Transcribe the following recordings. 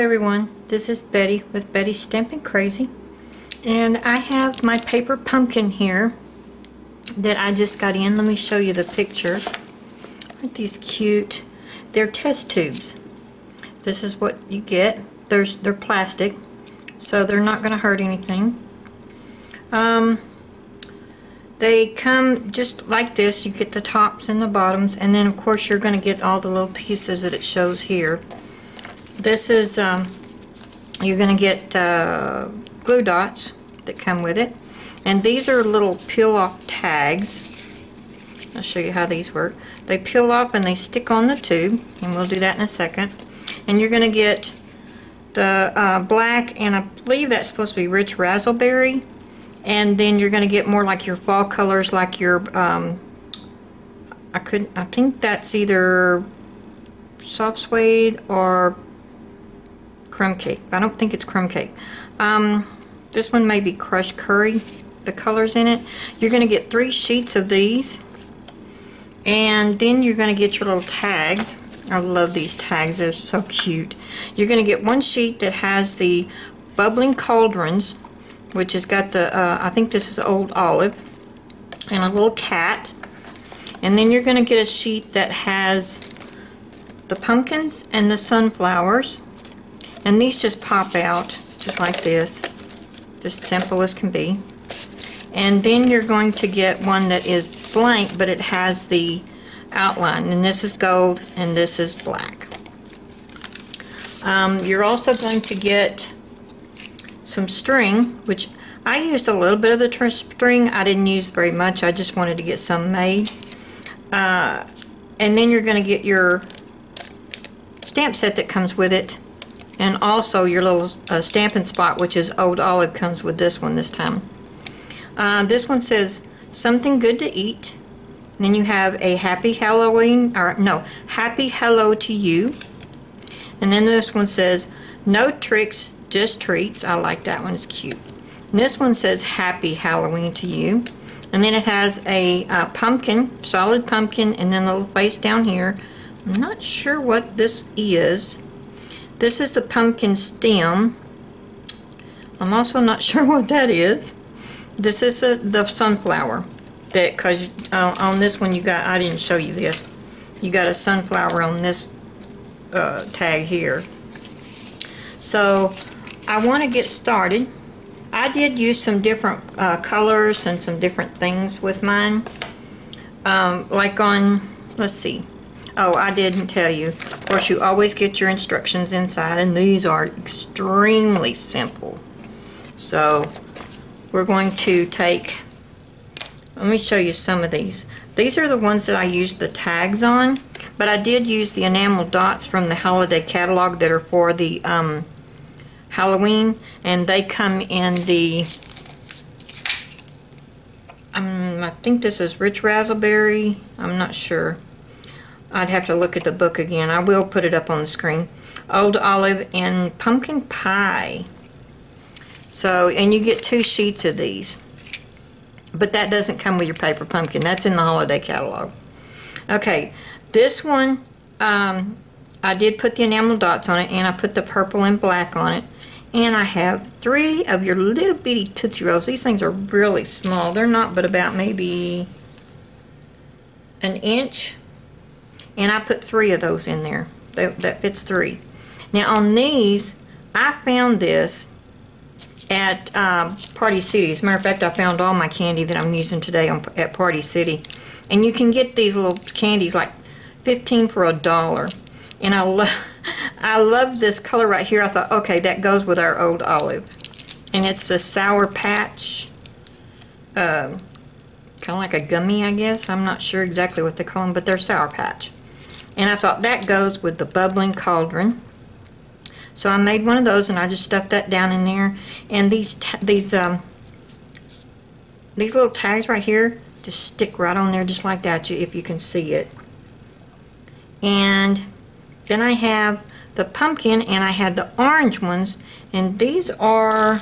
everyone, this is Betty with Betty Stampin' Crazy and I have my paper pumpkin here that I just got in. Let me show you the picture. Aren't these cute? They're test tubes. This is what you get. There's, they're plastic so they're not going to hurt anything. Um, they come just like this. You get the tops and the bottoms and then of course you're going to get all the little pieces that it shows here. This is, um, you're going to get uh, glue dots that come with it. And these are little peel-off tags. I'll show you how these work. They peel off and they stick on the tube, and we'll do that in a second. And you're going to get the uh, black, and I believe that's supposed to be rich raspberry. And then you're going to get more like your fall colors, like your, um, I could, I think that's either soft suede or crumb cake. I don't think it's crumb cake. Um, this one may be crushed curry, the colors in it. You're going to get three sheets of these. And then you're going to get your little tags. I love these tags. They're so cute. You're going to get one sheet that has the bubbling cauldrons, which has got the, uh, I think this is Old Olive, and a little cat. And then you're going to get a sheet that has the pumpkins and the sunflowers and these just pop out just like this. Just simple as can be. And then you're going to get one that is blank, but it has the outline. And this is gold, and this is black. Um, you're also going to get some string, which I used a little bit of the string. I didn't use very much. I just wanted to get some made. Uh, and then you're going to get your stamp set that comes with it and also your little uh, stamping spot, which is Old Olive, comes with this one this time. Uh, this one says, something good to eat. And then you have a happy Halloween, or no, happy hello to you. And then this one says, no tricks, just treats. I like that one, it's cute. And this one says, happy Halloween to you. And then it has a uh, pumpkin, solid pumpkin, and then a little face down here. I'm not sure what this is. This is the pumpkin stem. I'm also not sure what that is. This is the, sunflower. That because uh, on this one you got, I didn't show you this. You got a sunflower on this uh, tag here. So I want to get started. I did use some different uh, colors and some different things with mine. Um, like on, let's see, Oh, I didn't tell you. Of course, you always get your instructions inside, and these are extremely simple. So, we're going to take, let me show you some of these. These are the ones that I used the tags on, but I did use the enamel dots from the holiday catalog that are for the um, Halloween, and they come in the, um, I think this is Rich Raspberry, I'm not sure. I'd have to look at the book again. I will put it up on the screen. Old Olive and Pumpkin Pie. So, and you get two sheets of these. But that doesn't come with your paper pumpkin. That's in the holiday catalog. Okay, this one, um, I did put the enamel dots on it, and I put the purple and black on it. And I have three of your little bitty Tootsie Rolls. These things are really small. They're not but about maybe an inch and I put three of those in there. That, that fits three. Now on these, I found this at um, Party City. As a matter of fact, I found all my candy that I'm using today on, at Party City. And you can get these little candies like 15 for a dollar. And I, love I love this color right here. I thought, okay, that goes with our old olive. And it's the Sour Patch, uh, kind of like a gummy, I guess. I'm not sure exactly what they call them, but they're Sour Patch. And I thought that goes with the bubbling cauldron. So I made one of those and I just stuffed that down in there. And these these um, these little tags right here just stick right on there just like that if you can see it. And then I have the pumpkin and I had the orange ones and these are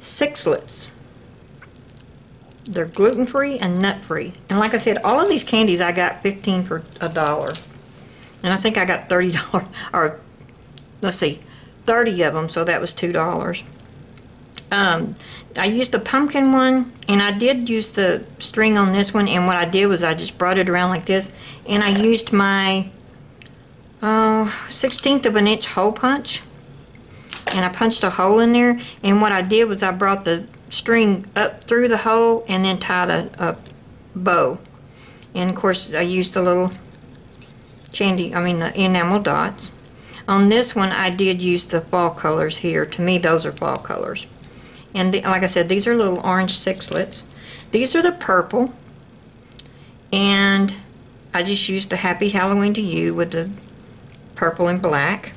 sixlets. They're gluten-free and nut-free. And like I said, all of these candies I got 15 for a dollar. And I think I got $30 or let's see, 30 of them, so that was $2. Um, I used the pumpkin one, and I did use the string on this one, and what I did was I just brought it around like this, and I used my uh, 16th of an inch hole punch, and I punched a hole in there, and what I did was I brought the string up through the hole and then tied a, a bow. And of course I used the little candy, I mean the enamel dots. On this one I did use the fall colors here. To me those are fall colors. And the, like I said, these are little orange sixlets. These are the purple. And I just used the Happy Halloween to You with the purple and black.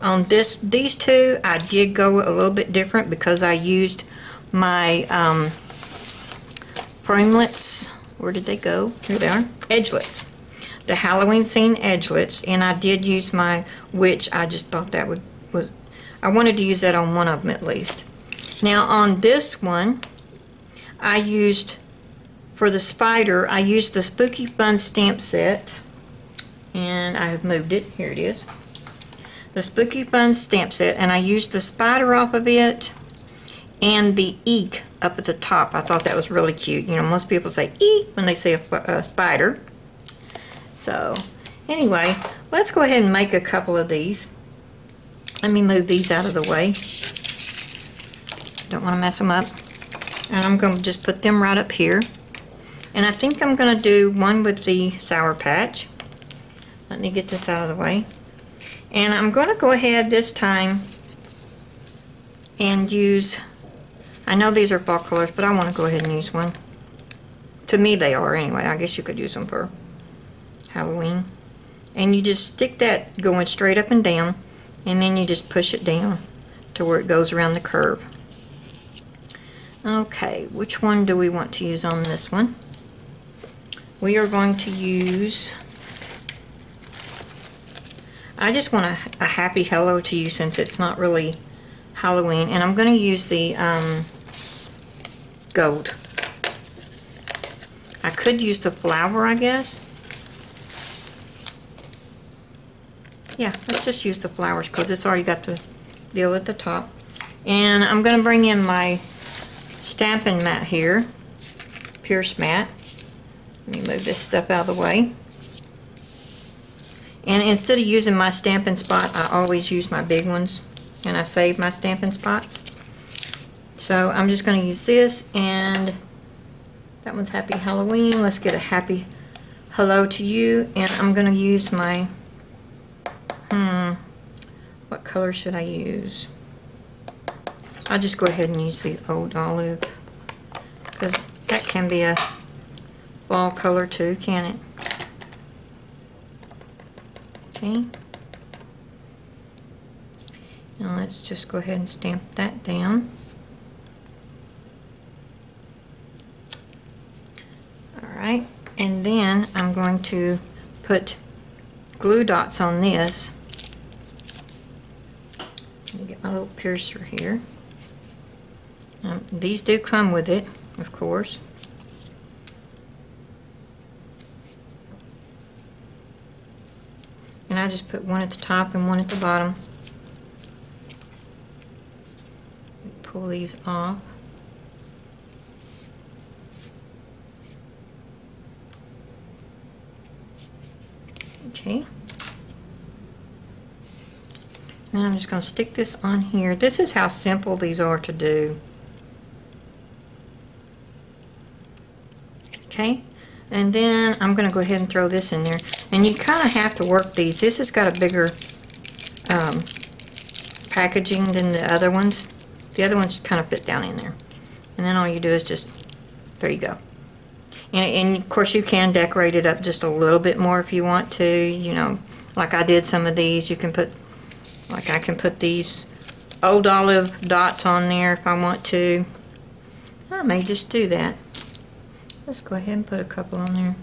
On this, these two, I did go a little bit different because I used my um, framelits. Where did they go? Here they are. Edgelits. The Halloween scene edgelits. And I did use my witch. I just thought that would, was, I wanted to use that on one of them at least. Now on this one, I used, for the spider, I used the Spooky Fun stamp set. And I have moved it. Here it is. The Spooky Fun stamp set. And I used the spider off of it and the eek up at the top. I thought that was really cute. You know, most people say eek when they see a, a spider. So, anyway, let's go ahead and make a couple of these. Let me move these out of the way. Don't want to mess them up. And I'm going to just put them right up here. And I think I'm going to do one with the Sour Patch. Let me get this out of the way. And I'm going to go ahead this time and use I know these are fall colors, but I want to go ahead and use one. To me they are anyway. I guess you could use them for Halloween. And you just stick that going straight up and down, and then you just push it down to where it goes around the curve. Okay, which one do we want to use on this one? We are going to use, I just want a, a happy hello to you since it's not really Halloween. And I'm going to use the um, gold. I could use the flower, I guess. Yeah, let's just use the flowers because it's already got the deal at the top. And I'm going to bring in my stamping mat here, Pierce mat. Let me move this stuff out of the way. And instead of using my stamping spot, I always use my big ones. And I save my stamping spots. So I'm just going to use this and that one's Happy Halloween. Let's get a happy hello to you. And I'm going to use my, hmm, what color should I use? I'll just go ahead and use the old olive because that can be a fall color too, can it? Okay. And let's just go ahead and stamp that down. And then I'm going to put glue dots on this. Get my little piercer here. Um, these do come with it, of course. And I just put one at the top and one at the bottom. Pull these off. Okay. And I'm just going to stick this on here. This is how simple these are to do. Okay. And then I'm going to go ahead and throw this in there. And you kind of have to work these. This has got a bigger um, packaging than the other ones. The other ones kind of fit down in there. And then all you do is just, there you go. And, and of course you can decorate it up just a little bit more if you want to, you know, like I did some of these. You can put, like I can put these old olive dots on there if I want to. I may just do that. Let's go ahead and put a couple on there.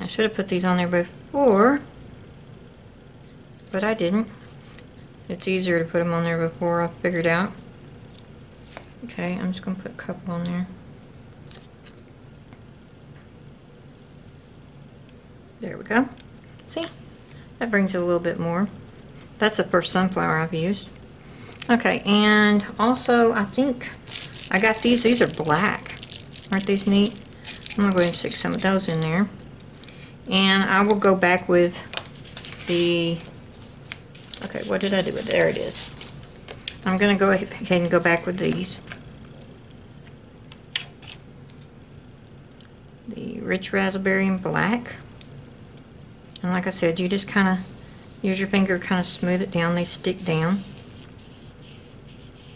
I should have put these on there before, but I didn't. It's easier to put them on there before I figured out. Okay, I'm just going to put a couple on there. There we go. See? That brings a little bit more. That's the first sunflower I've used. Okay, and also I think I got these. These are black. Aren't these neat? I'm going to go ahead and stick some of those in there. And I will go back with the... Okay, what did I do with it? There it is. I'm going to go ahead and go back with these. The Rich Raspberry in Black. And like I said, you just kind of use your finger kind of smooth it down. They stick down.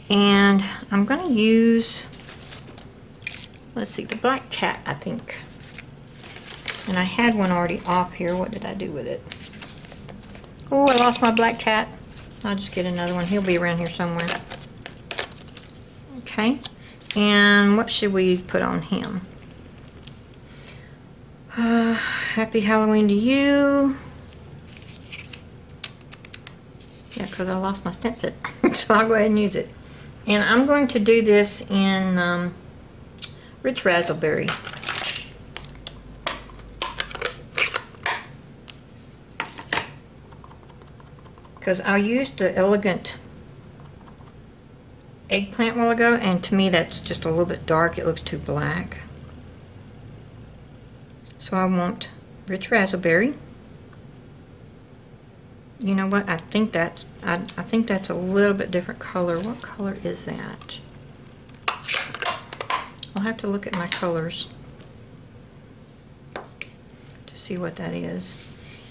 And I'm going to use, let's see, the black cat, I think. And I had one already off here. What did I do with it? Oh, I lost my black cat. I'll just get another one. He'll be around here somewhere. Okay. And what should we put on him? Uh, happy Halloween to you. Yeah, because I lost my stamp set. so I'll go ahead and use it. And I'm going to do this in um, Rich Raspberry. Because I used the Elegant eggplant while ago, and to me that's just a little bit dark. It looks too black. So I want Rich Raspberry. You know what? I think that's I, I think that's a little bit different color. What color is that? I'll have to look at my colors to see what that is.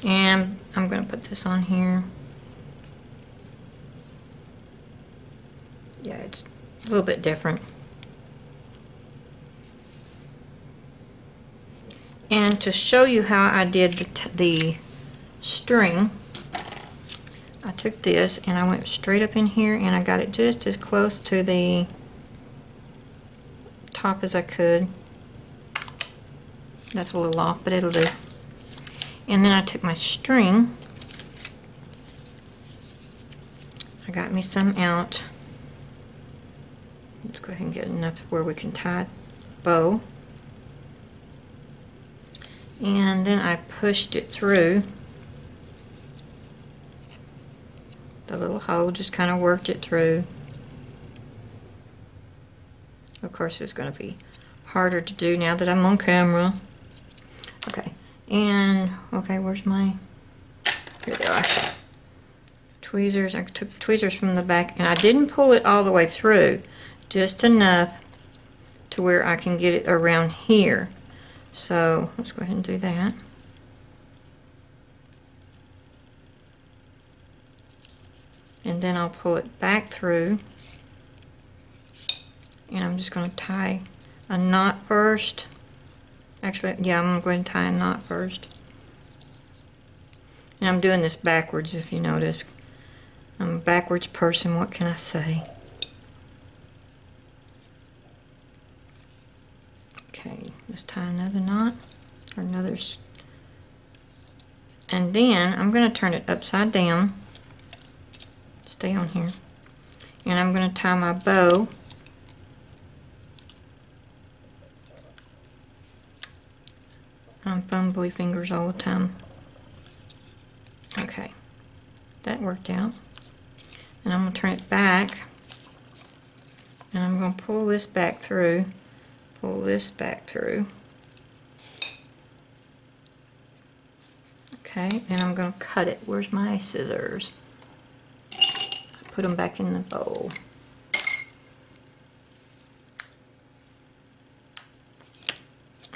And I'm going to put this on here. Yeah, it's a little bit different. And to show you how I did the, the string, I took this and I went straight up in here and I got it just as close to the top as I could. That's a little off, but it'll do. And then I took my string. I got me some out. Let's go ahead and get enough where we can tie bow. And then I pushed it through the little hole, just kind of worked it through. Of course, it's going to be harder to do now that I'm on camera. Okay, and, okay, where's my, here they are. Tweezers, I took tweezers from the back, and I didn't pull it all the way through, just enough to where I can get it around here. So, let's go ahead and do that. and then I'll pull it back through. And I'm just going to tie a knot first. Actually yeah I'm going to tie a knot first. And I'm doing this backwards if you notice. I'm a backwards person what can I say okay let's tie another knot or another and then I'm going to turn it upside down stay on here. And I'm going to tie my bow I'm fumbly fingers all the time. Okay, that worked out. And I'm going to turn it back. And I'm going to pull this back through. Pull this back through. Okay, and I'm going to cut it. Where's my scissors? put them back in the bowl.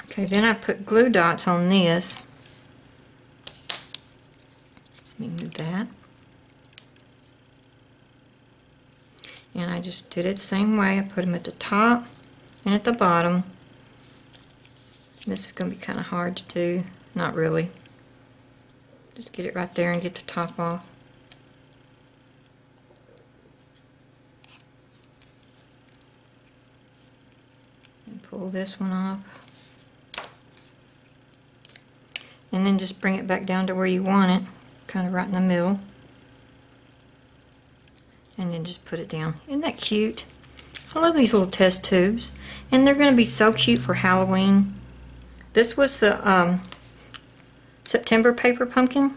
Okay, then I put glue dots on this. Let me move that. And I just did it same way. I put them at the top and at the bottom. This is going to be kind of hard to do. Not really. Just get it right there and get the top off. pull this one off. And then just bring it back down to where you want it, kind of right in the middle. And then just put it down. Isn't that cute? I love these little test tubes. And they're going to be so cute for Halloween. This was the um, September paper pumpkin.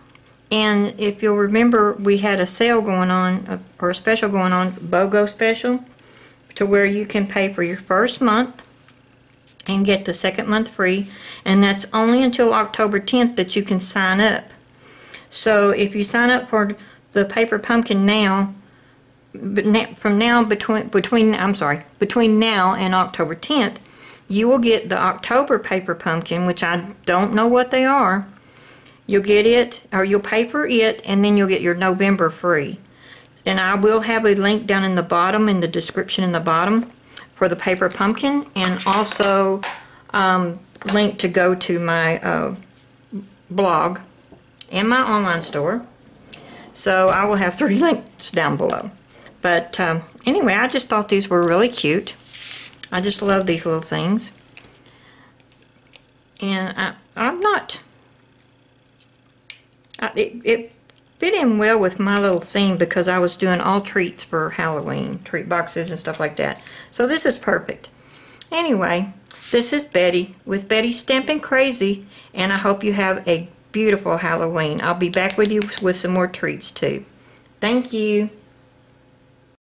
And if you'll remember, we had a sale going on, or a special going on, BOGO special, to where you can pay for your first month and get the second month free. And that's only until October 10th that you can sign up. So if you sign up for the paper pumpkin now, from now between between I'm sorry between now and October 10th, you will get the October paper pumpkin, which I don't know what they are. You'll get it, or you'll pay for it, and then you'll get your November free. And I will have a link down in the bottom, in the description in the bottom, for the paper pumpkin, and also um, link to go to my uh, blog and my online store. So I will have three links down below. But um, anyway, I just thought these were really cute. I just love these little things. And I, I'm not... It, it fit in well with my little theme because I was doing all treats for Halloween, treat boxes and stuff like that. So this is perfect. Anyway, this is Betty with Betty Stampin' Crazy, and I hope you have a beautiful Halloween. I'll be back with you with some more treats too. Thank you.